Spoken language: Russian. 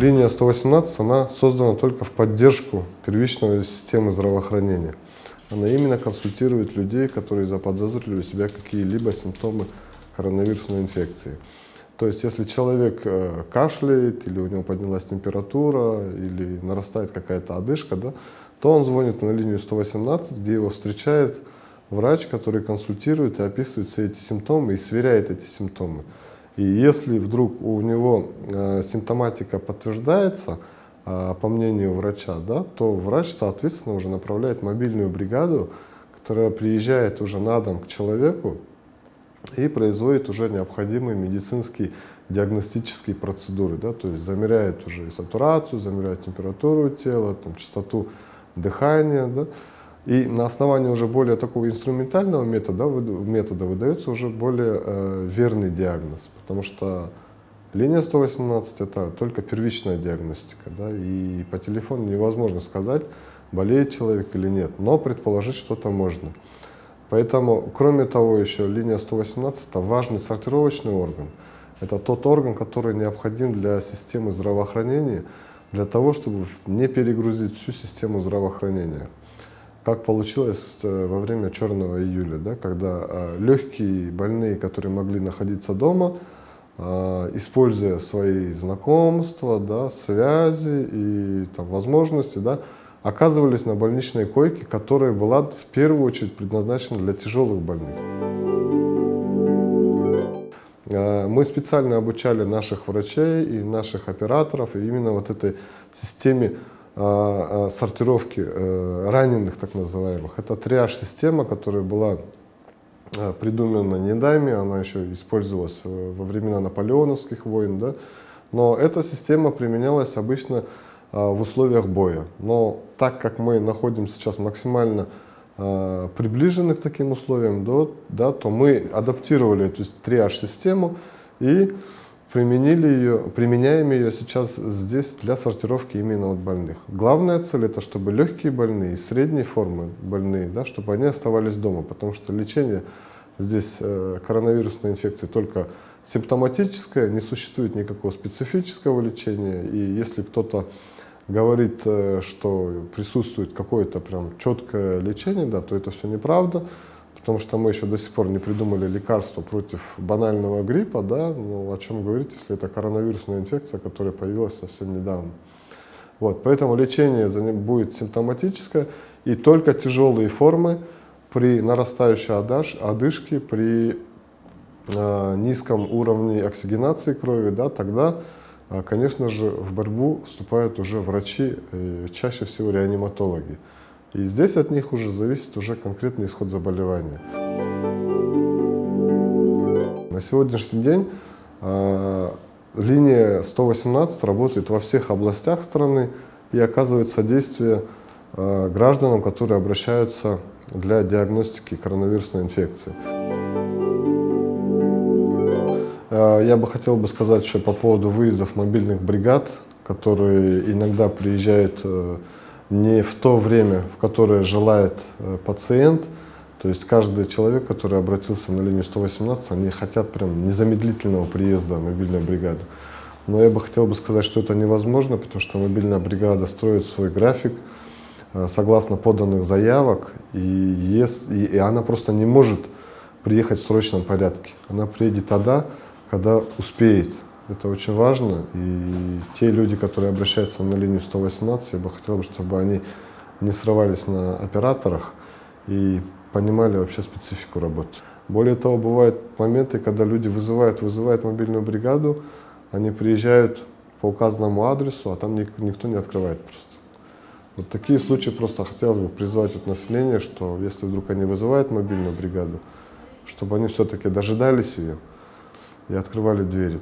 Линия 118, она создана только в поддержку первичной системы здравоохранения. Она именно консультирует людей, которые заподозрили у себя какие-либо симптомы коронавирусной инфекции. То есть, если человек э, кашляет, или у него поднялась температура, или нарастает какая-то одышка, да, то он звонит на линию 118, где его встречает врач, который консультирует и описывает все эти симптомы и сверяет эти симптомы. И если вдруг у него э, симптоматика подтверждается, э, по мнению врача, да, то врач, соответственно, уже направляет мобильную бригаду, которая приезжает уже на дом к человеку и производит уже необходимые медицинские диагностические процедуры, да, то есть замеряет уже и сатурацию, замеряет температуру тела, там, частоту дыхания, да, и на основании уже более такого инструментального метода, метода выдается уже более э, верный диагноз, потому что линия 118 это только первичная диагностика, да, и по телефону невозможно сказать, болеет человек или нет, но предположить что-то можно. Поэтому, кроме того, еще линия 118 – это важный сортировочный орган. Это тот орган, который необходим для системы здравоохранения, для того, чтобы не перегрузить всю систему здравоохранения. Как получилось э, во время Черного июля, да, когда э, легкие больные, которые могли находиться дома, э, используя свои знакомства, да, связи и там, возможности, да, оказывались на больничной койке, которая была в первую очередь предназначена для тяжелых больных. Мы специально обучали наших врачей и наших операторов именно вот этой системе сортировки раненых, так называемых. Это триаж-система, которая была придумана не нами, она еще использовалась во времена наполеоновских войн, да? но эта система применялась обычно а, в условиях боя. Но так как мы находимся сейчас максимально а, приближены к таким условиям, да, да, то мы адаптировали эту триаж-систему и применили ее, применяем ее сейчас здесь для сортировки именно от больных. Главная цель это, чтобы легкие больные средней формы больные, да, чтобы они оставались дома, потому что лечение здесь э, коронавирусной инфекции только симптоматическое, не существует никакого специфического лечения, и если кто-то говорит, э, что присутствует какое-то прям четкое лечение, да, то это все неправда, потому что мы еще до сих пор не придумали лекарство против банального гриппа, да, ну о чем говорить, если это коронавирусная инфекция, которая появилась совсем недавно. Вот, поэтому лечение будет симптоматическое, и только тяжелые формы при нарастающей одышке, при э, низком уровне оксигенации крови, да, тогда а, конечно же, в борьбу вступают уже врачи, э, чаще всего реаниматологи. И здесь от них уже зависит уже конкретный исход заболевания. На сегодняшний день э, линия 118 работает во всех областях страны и оказывает содействие э, гражданам, которые обращаются для диагностики коронавирусной инфекции. Э, я бы хотел бы сказать еще по поводу выездов мобильных бригад, которые иногда приезжают э, не в то время, в которое желает э, пациент. То есть каждый человек, который обратился на линию 118, они хотят прям незамедлительного приезда мобильной бригады. Но я бы хотел бы сказать, что это невозможно, потому что мобильная бригада строит свой график согласно поданных заявок, и, если, и она просто не может приехать в срочном порядке. Она приедет тогда, когда успеет. Это очень важно. И те люди, которые обращаются на линию 118, я бы хотел, чтобы они не срывались на операторах и понимали вообще специфику работы. Более того, бывают моменты, когда люди вызывают, вызывают мобильную бригаду, они приезжают по указанному адресу, а там никто не открывает просто. Вот такие случаи просто хотелось бы призвать от населения, что если вдруг они вызывают мобильную бригаду, чтобы они все-таки дожидались ее, и открывали двери.